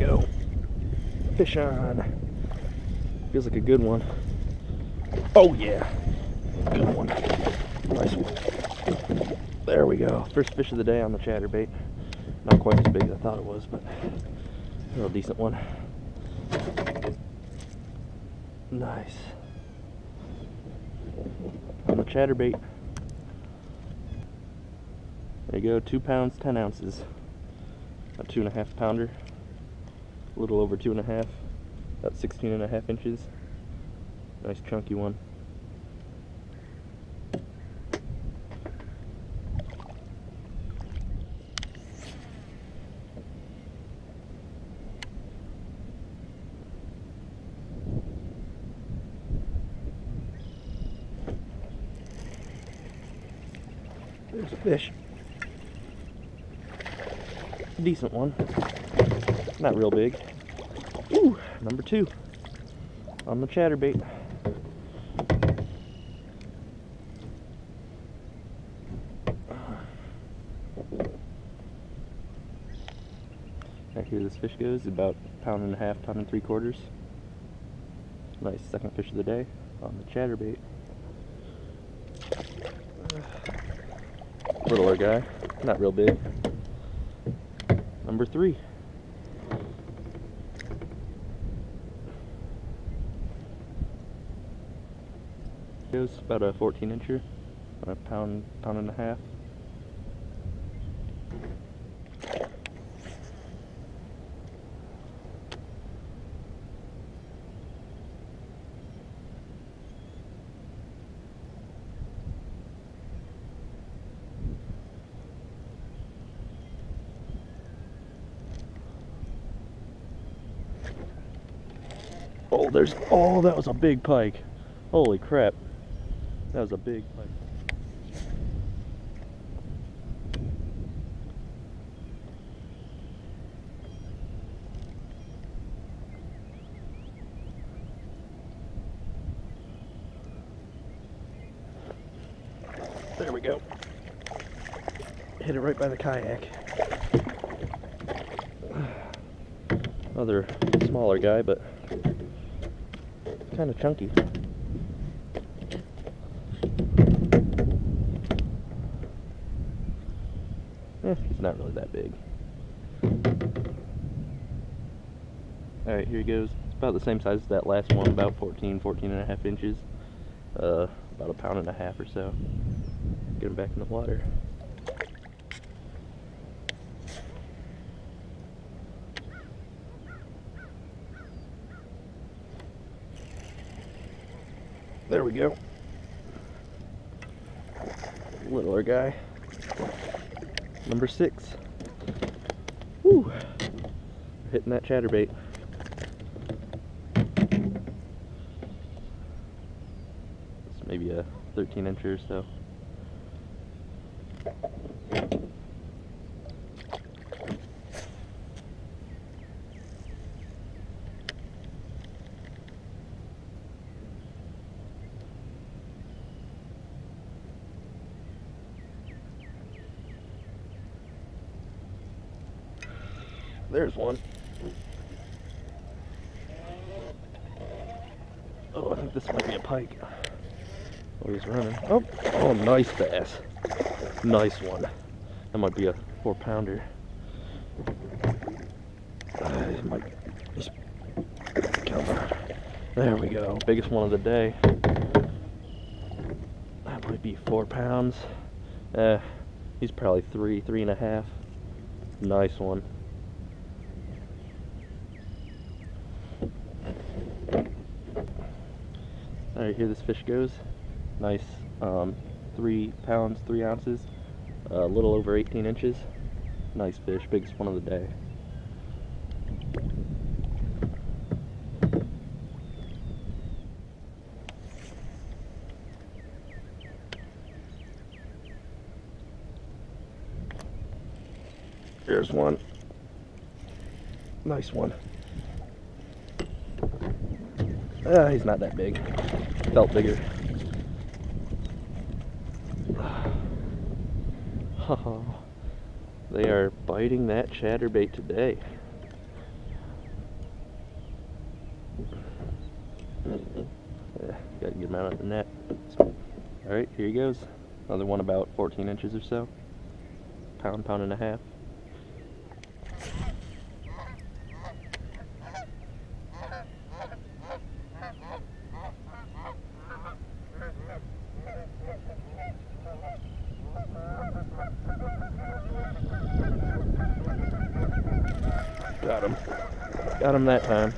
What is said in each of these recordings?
Go. Fish on. Feels like a good one. Oh yeah. Good one. Nice one. There we go. First fish of the day on the chatterbait. Not quite as big as I thought it was, but a real decent one. Nice. On the chatterbait. There you go, two pounds, 10 ounces. A two and a half pounder. A little over two and a half. About 16 and a half inches. Nice chunky one. There's a fish. Decent one. Not real big. Ooh, number two on the chatterbait. Right here this fish goes, about pound and a half, pound and three quarters. Nice second fish of the day on the chatterbait. Littler guy, not real big. Number three. Goes about a 14 incher, about a pound, pound and a half. Oh, there's, oh, that was a big pike. Holy crap. That was a big pike. There we go. Hit it right by the kayak. Another smaller guy, but kind of chunky. Not really that big. Alright, here he goes. It's about the same size as that last one, about 14, 14 and a half inches. Uh, about a pound and a half or so. Get him back in the water. There we go. Littler guy. Number six. Woo! Hitting that chatterbait. It's maybe a 13 inch or so. There's one. Oh, I think this might be a pike. Oh, he's running. Oh, oh, nice bass. Nice one. That might be a four pounder. Uh, might just. There we go. Biggest one of the day. That might be four pounds. Uh, he's probably three, three and a half. Nice one. Alright, here this fish goes. Nice, um, three pounds, three ounces, a little over 18 inches. Nice fish, biggest one of the day. There's one. Nice one. Ah, he's not that big felt bigger. Oh, they are biting that chatterbait today. Yeah, Got a good amount of the net. Alright, here he goes. Another one about 14 inches or so. Pound, pound and a half. Got him. Got him that time.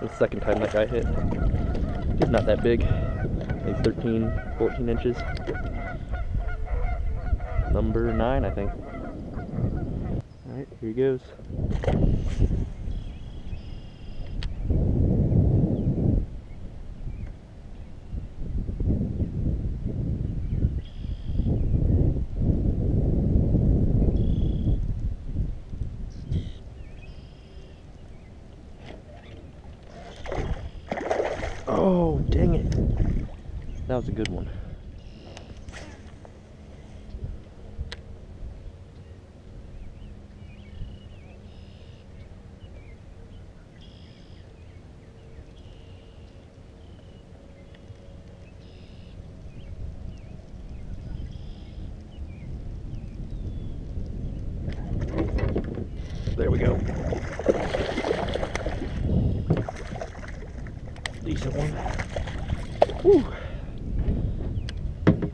The second time that guy hit. He's not that big. Like 13, 14 inches. Number 9, I think. Alright, here he goes. Oh, dang it. That was a good one. There we go. Decent one. Whew.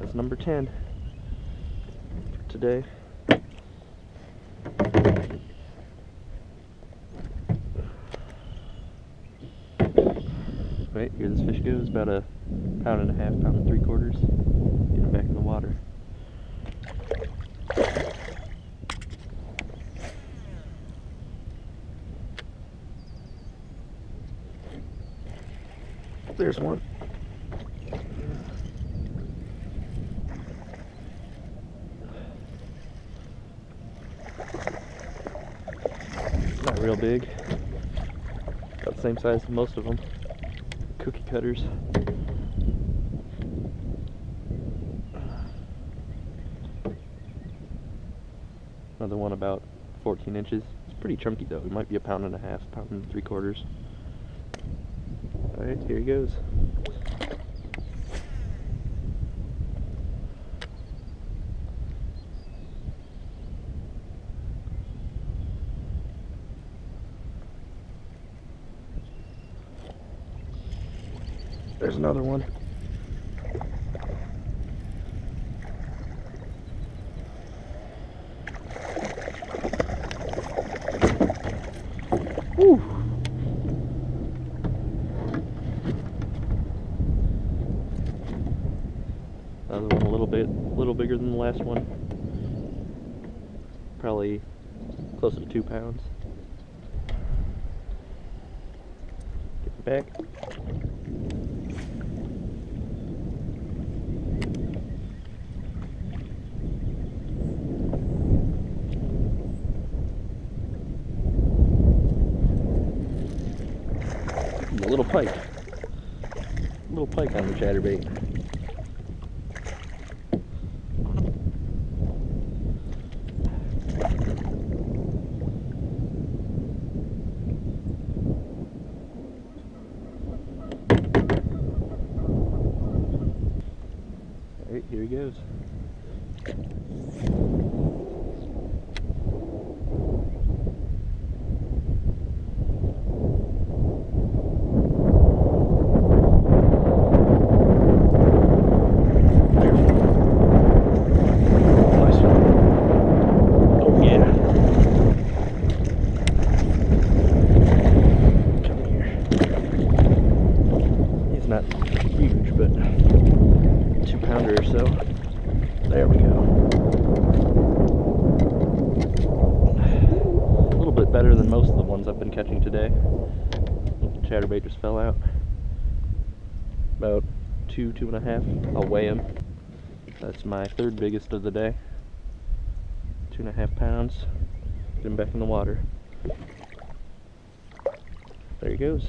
That's number 10 for today. Right, here this fish goes, about a pound and a half, pound and three quarters. Get him back in the water. There's one. Not real big. About the same size as most of them. Cookie cutters. Another one about 14 inches. It's pretty chunky though. It might be a pound and a half, pound and three quarters. Alright, here he goes. There's another one. Another one a little bit, a little bigger than the last one. Probably closer to two pounds. Get back. A little pike. A little pike on the chatterbait. Alright, here he goes. Nice one. Oh yeah. Come here. He's not huge, but two pounder or so. There we go. A little bit better than most of the ones I've been catching today. Chatterbait just fell out. About two, two and a half. I'll weigh him. That's my third biggest of the day. Two and a half pounds. Get him back in the water. There he goes.